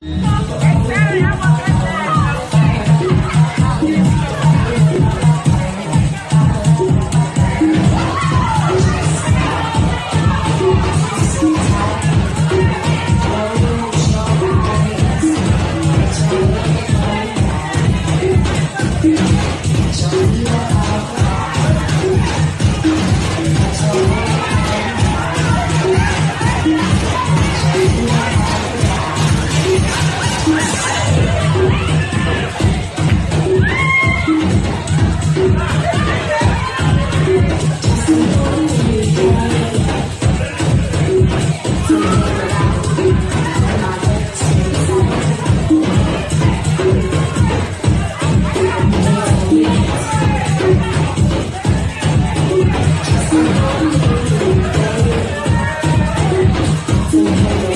Hey, Thank you.